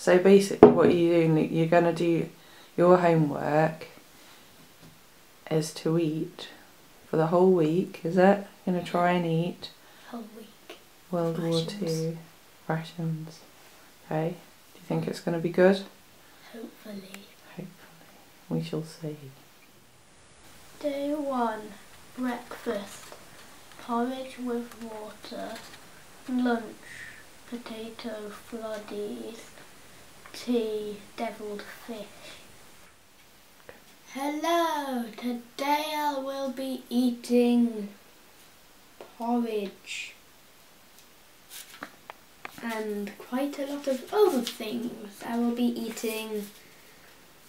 So basically what you're doing, you're going to do your homework is to eat for the whole week, is it? You're going to try and eat Whole week. World War Rations. Two rations. Okay. Do you think it's going to be good? Hopefully. Hopefully. We shall see. Day one. Breakfast. Porridge with water. Lunch. Potato floddies. Tea. Deviled fish. Hello. Today I will be eating porridge. And quite a lot of other things. I will be eating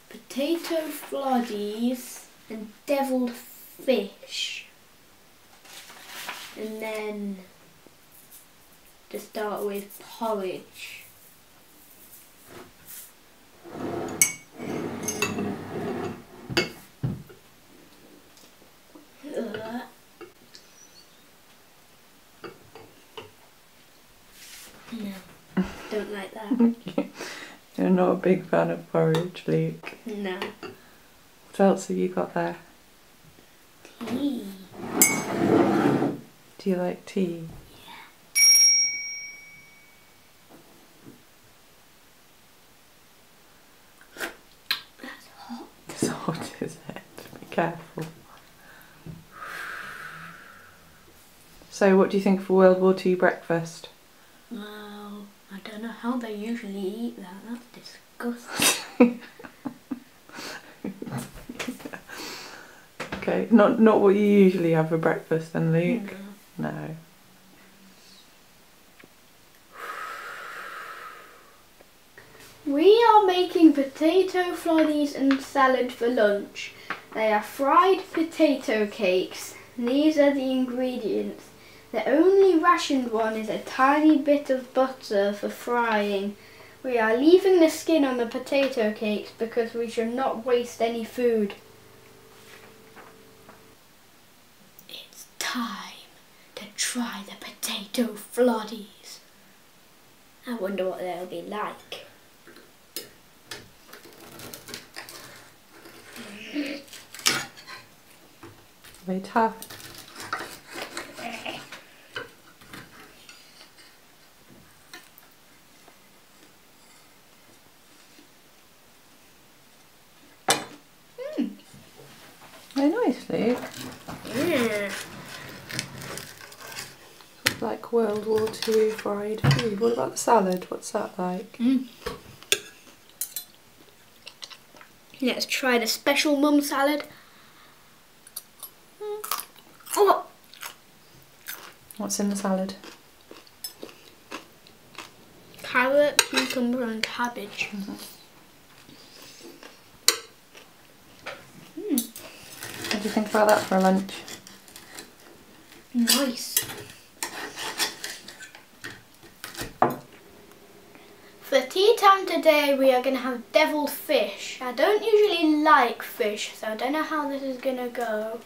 potato floddies and deviled fish. And then to start with porridge. Ugh. No, don't like that. You're not a big fan of porridge, Luke. No. What else have you got there? Tea. Do you like tea? Yeah. That's hot. It's hot, is it? Be careful. So, what do you think for World War Two breakfast? Well, I don't know how they usually eat that. That's disgusting. Okay, not not what you usually have for breakfast, then, Luke. No. No. We are making potato floddies and salad for lunch. They are fried potato cakes. These are the ingredients. The only rationed one is a tiny bit of butter for frying. We are leaving the skin on the potato cakes because we should not waste any food. It's time to try the potato floddies. I wonder what they'll be like. Very tough. Yeah. Like World War Two fried food. What about the salad? What's that like? Mm. Let's try the special mum salad. Mm. Oh, What's in the salad? carrot, cucumber, and cabbage. What do you think about that for lunch? Nice. For tea time today, we are going to have deviled fish. I don't usually like fish, so I don't know how this is going to go.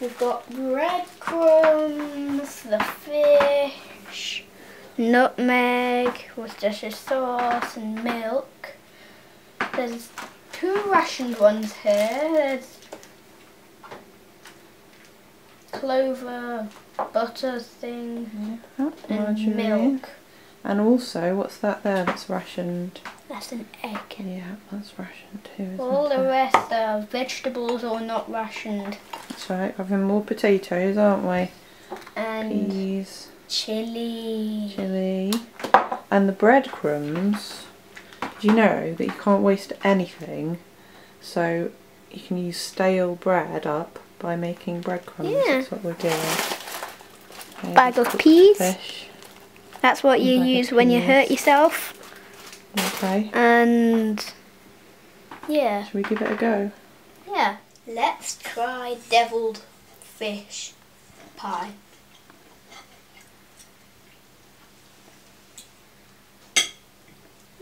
We've got breadcrumbs, the fish, nutmeg, Worcestershire sauce, and milk. There's two rationed ones here. There's clover, butter thing, mm-hmm. Oh, and milk. And also, what's that there that's rationed? That's an egg. Yeah, that's rationed too, isn't All the it? rest are vegetables or not rationed. That's right, having more potatoes, aren't we? And Peas, chili. chilli. And the breadcrumbs, do you know that you can't waste anything? So you can use stale bread up by making breadcrumbs. Yeah. That's what we're doing. Okay, Bag of peas. Fish. That's what you use when you hurt yourself. Okay, And yeah, should we give it a go? yeah. Let's try deviled fish pie.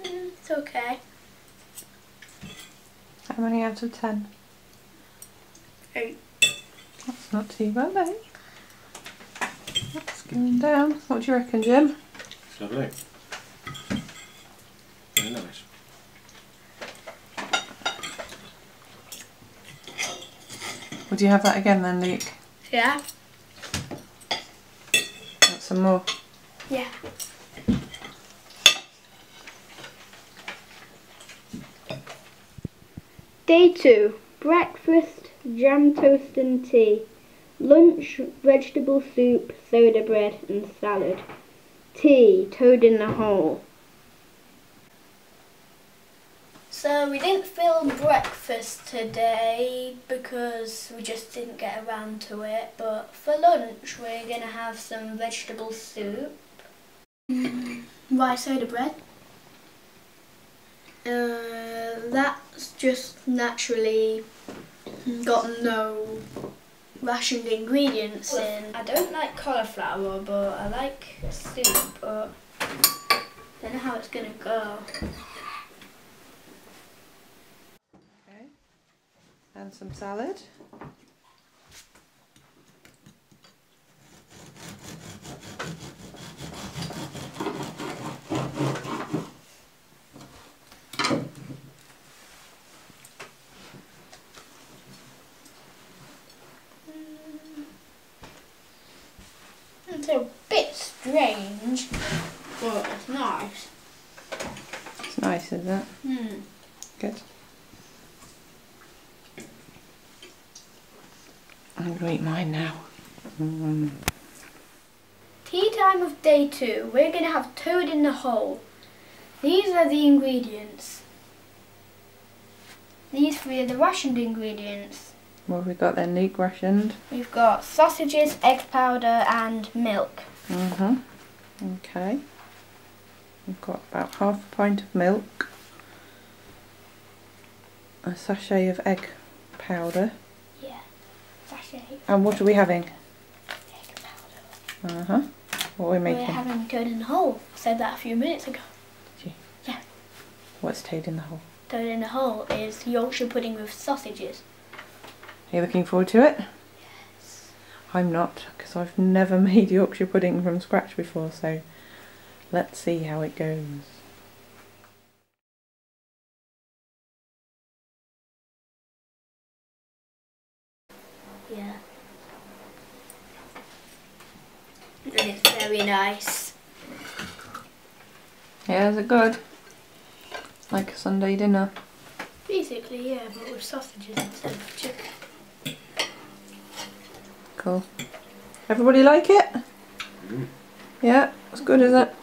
Mm, it's okay. How many out of ten? Eight. That's not too bad, eh? That's going down. What do you reckon, Jim? It's lovely. Very nice. Would you have that again then, Luke? Yeah. Want some more? Yeah. Day two. Breakfast, jam toast and tea. Lunch, vegetable soup, soda bread and salad. Tea, toad in the hole. So we didn't film breakfast today because we just didn't get around to it. But for lunch, we're gonna have some vegetable soup, rice soda bread. Uh, that's just naturally got no rationed ingredients in. I don't like cauliflower, but I like soup. But I don't know how it's gonna go. Okay. And some salad. It's a bit strange, but it's nice. It's nice, isn't it? Hmm. Good. I'm going to eat mine now. Mm. Tea time of day two. We're going to have toad in the hole. These are the ingredients. These three are the rationed ingredients. What have we got then, Luke? Rationed? We've got sausages, egg powder, and milk. Mm-hmm. Okay. We've got about half a pint of milk. A sachet of egg powder. Yeah, sachet And what are we having? egg powder. Uh-huh. What are we We're making? having toad in the hole. I said that a few minutes ago. Did you? Yeah. What's toad in the hole? Toad in the hole is Yorkshire pudding with sausages. Are you looking forward to it? I'm not, because I've never made Yorkshire pudding from scratch before, so let's see how it goes. Yeah. And it's very nice. Yeah, is it good? Like a Sunday dinner. Basically, yeah, but with sausages instead of chicken. Cool. Everybody like it? Mm-hmm. Yeah, it's good, is it?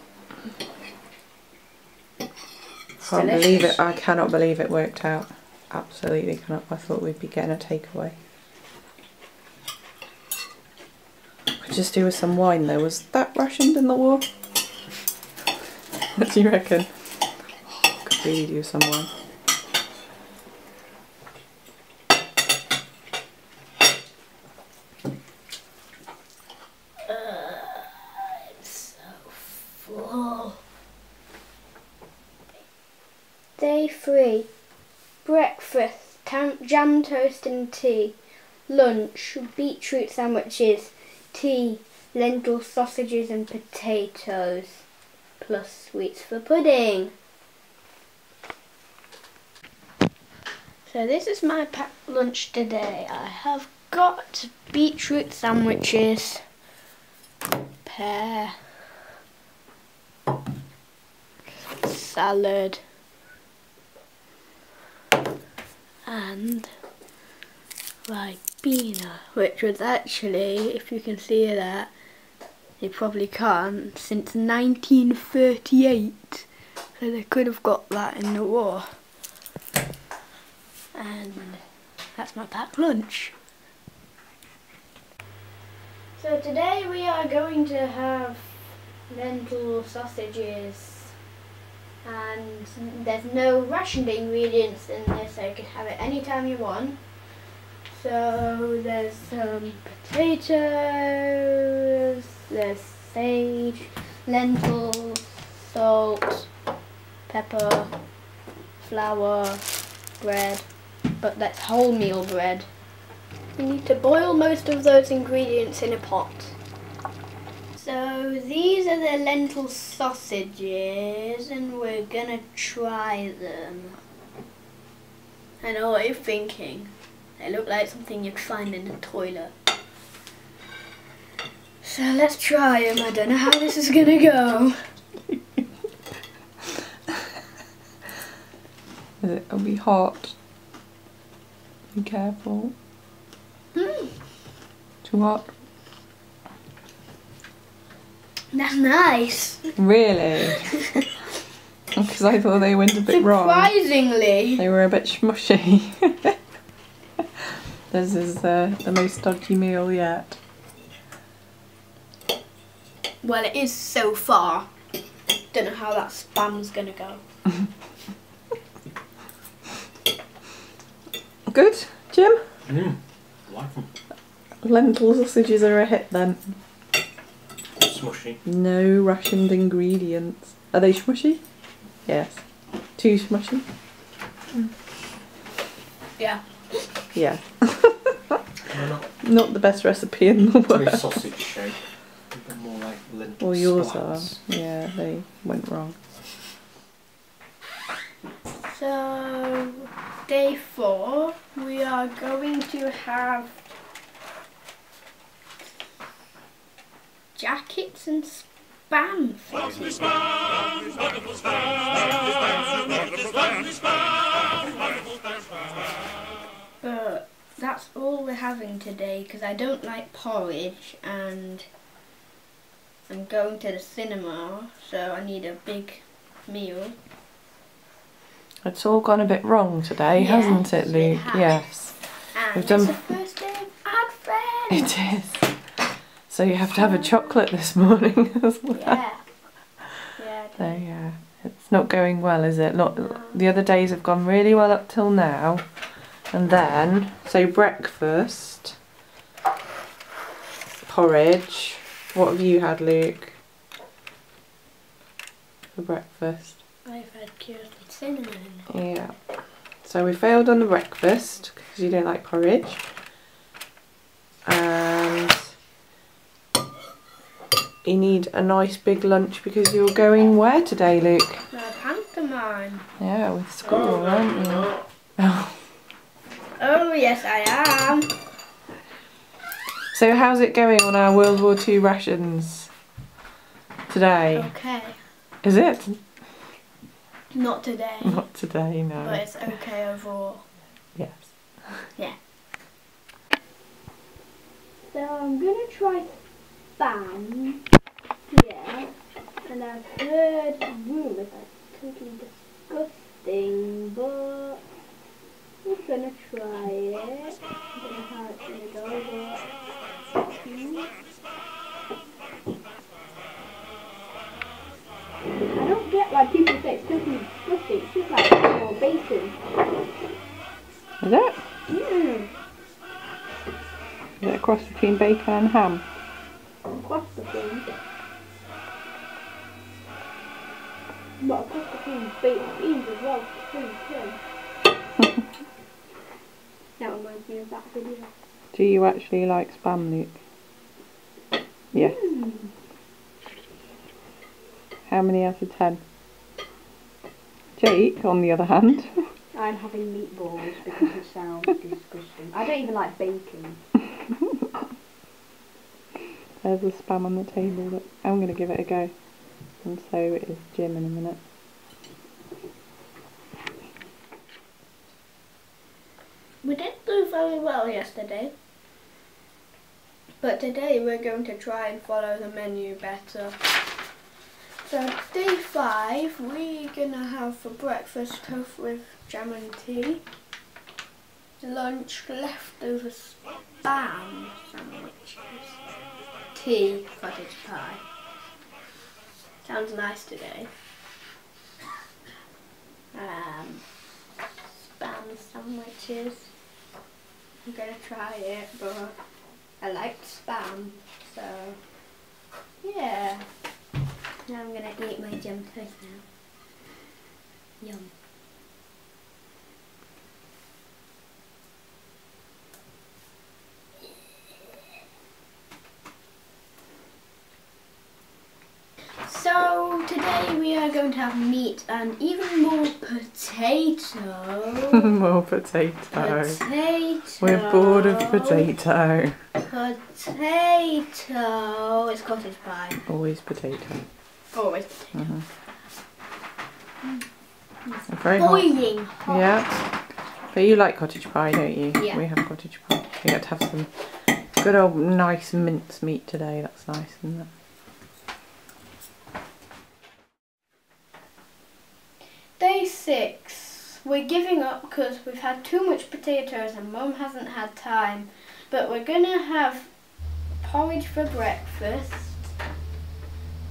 Can't believe it. I cannot believe it worked out. Absolutely cannot. I thought we'd be getting a takeaway. Could just do with some wine though. Was that rationed in the war? what do you reckon? Oh, could really do with some wine. So full. Day three. Breakfast, jam toast and tea. Lunch, beetroot sandwiches. Tea, lentil sausages and potatoes. Plus sweets for pudding. So this is my packed lunch today. I have got beetroot sandwiches, pear, salad, and ribena, which was actually, if you can see that, you probably can't, since 1938. So they could have got that in the war. And that's my packed lunch. So today we are going to have lentil sausages and there's no rationed ingredients in this so you can have it anytime you want. So there's some potatoes, there's sage, lentils, salt, pepper, flour, bread, but that's wholemeal bread. You need to boil most of those ingredients in a pot. So these are the lentil sausages and we're gonna try them. I know what you're thinking. They look like something you'd find in the toilet. So let's try them. I don't know how this is gonna go. It'll be hot. Be careful. Hmm, Too hot. that's nice. Really? Because I thought they went a bit wrong. Surprisingly. They were a bit smushy. this is uh, the most dodgy meal yet. Well, it is so far. Don't know how that spam's gonna go. Good, Jim? Mm, like them. Lentil sausages are a hit then. Smushy. No rationed ingredients. Are they smushy? Yes. Too smushy? Yeah. Yeah. Not Not the best recipe in the very world. sausage shape. They're more like lentil Well, yours splats. are. Yeah, they went wrong. So, day four, we are going to have jackets and spam. things. But that's all we're having today because I don't like porridge and I'm going to the cinema, so I need a big meal. It's all gone a bit wrong today, Yes, hasn't it, it Luke? has. Yes, And We've it's done- the first day of Advent. it is. So you have to have a chocolate this morning as well. Yeah. Yeah. So yeah, it's not going well, is it? Not the other days have gone really well up till now, and then so breakfast, porridge. What have you had, Luke? For breakfast. I've had cures with cinnamon. Yeah. So we failed on the breakfast because you don't like porridge. And you need a nice big lunch because you're going where today, Luke? No, pantomime. Yeah, with school, aren't you? Oh. Yes, I am. So how's it going on our World War II rations today? Okay. Is it? Not today, Not today, no. but it's okay overall. Yes. Yeah. So I'm gonna try spam. Yeah. And I've heard rumours that's totally disgusting, but I'm gonna try it. I don't know how it's gonna go, but hmm. I don't get why people say it's totally disgusting. It's just like more bacon. Is it? Mmm. Is it a cross between bacon and ham? across the thing. But across the thing, baked beans as well. Too. that reminds me of that video. Do you actually like spam, Luke? Yes. Mm. How many out of ten? Jake, on the other hand, I'm having meatballs because it sounds disgusting. I don't even like bacon. there's the spam on the table. But I'm going to give it a go. And so is Jim in a minute. We did do very well yesterday. But today we're going to try and follow the menu better. So day five, we're gonna have for breakfast toast with jam and tea. Lunch leftover spam sandwiches. Tea, cottage pie. Sounds nice today. Um, spam sandwiches. I'm gonna try it, but I like spam, so yeah. Now I'm gonna eat my jam toast now. Yum. So today we are going to have meat and even more potato. More potato. potato. We're bored of potato. Potato. It's cottage pie. Always potato. Always. Mhm. They're Very hot. Boiling hot. Yeah. But you like cottage pie, don't you? Yeah. We have cottage pie. We got to have some good old nice mince meat today. That's nice, isn't it? Day six. We're giving up because we've had too much potatoes and Mum hasn't had time. But we're gonna have porridge for breakfast,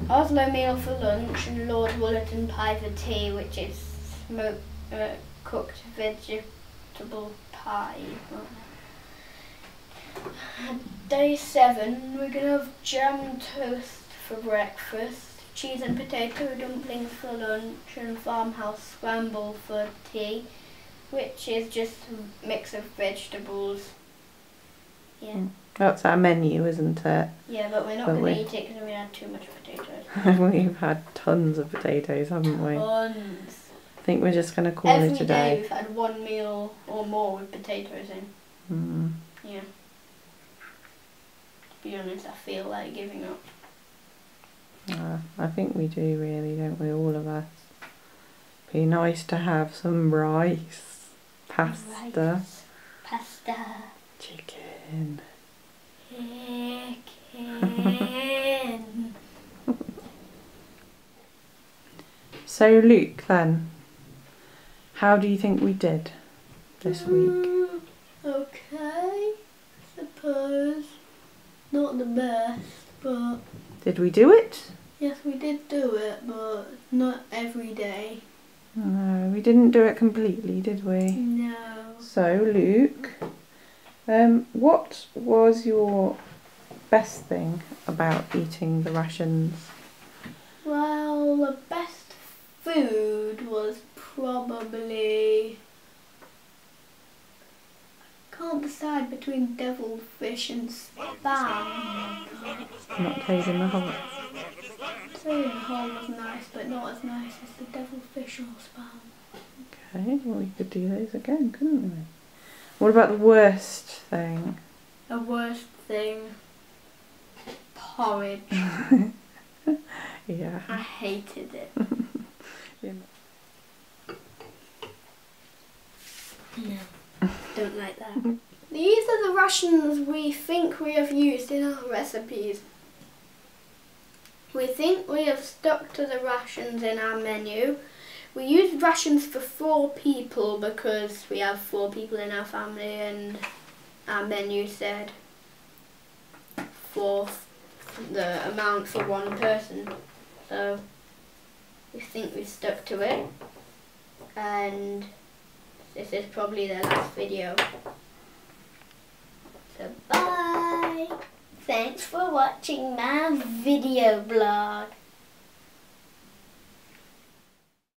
Oslo meal for lunch, and Lord Woolerton pie for tea, which is smoked, uh, cooked vegetable pie. Day seven. We're gonna have jam toast for breakfast cheese and potato dumplings for lunch and farmhouse scramble for tea, which is just a mix of vegetables. Yeah, Mm. That's our menu, isn't it? yeah, but we're not going to eat it because we had too much potatoes. We've had tons of potatoes, haven't we? Tons. I think we're just going to call Every it day a day. we've had one meal or more with potatoes in. Mm. Yeah. To be honest, I feel like giving up. Uh, I think we do really, don't we, all of us? Be nice to have some rice, pasta, Rice, Pasta. chicken. Chicken. So, Luke, then, how do you think we did this week? Mm, okay, suppose. Not the best, but Did we do it? Yes, we did do it, but not every day. No, we didn't do it completely, did we? No. So, Luke, um, what was your best thing about eating the rations? Well, the best food was probably. I can't decide between deviled fish and spam. Not tasting the whole. Saying whole was nice, but not as nice as the deviled fish or spam. Okay, well, we could do those again, couldn't we? What about the worst thing? The worst thing. Porridge. Yeah. I hated it. Yeah. No, don't like that. These are the rations we think we have used in our recipes. We think we have stuck to the rations in our menu. We used rations for four people because we have four people in our family and our menu said for the amount for one person. So we think we've stuck to it. And this is probably the last video. So bye! Thanks for watching my video blog.